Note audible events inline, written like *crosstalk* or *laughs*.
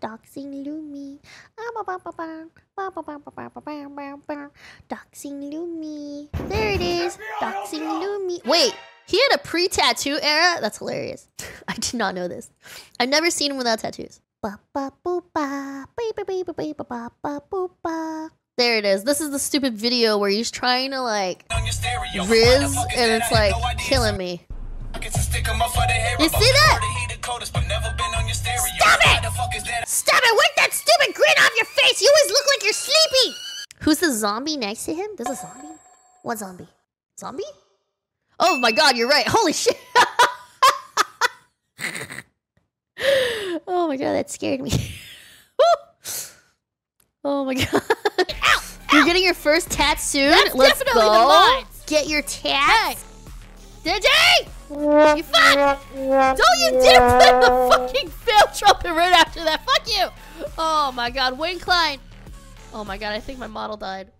Doxing Lumi. Doxing Lumi. There it is. Doxing Lumi. Wait, he had a pre-tattoo era? That's hilarious. I did not know this. I've never seen him without tattoos. There it is. This is the stupid video where he's trying to like Riz and it's like killing me. You see that? Like you're sleepy! Who's the zombie next to him? There's a zombie? What zombie? Zombie? Oh my god, you're right. Holy shit! *laughs* oh my god, that scared me. *laughs* oh my god. Ow! You're getting your first tat soon? That's Let's definitely go. the mods. Get your tat. Digi! You fuck! Don't you dare play the fucking fail trumpet right after that. Fuck you! Oh my god, Wayne Klein. Oh my god, I think my model died.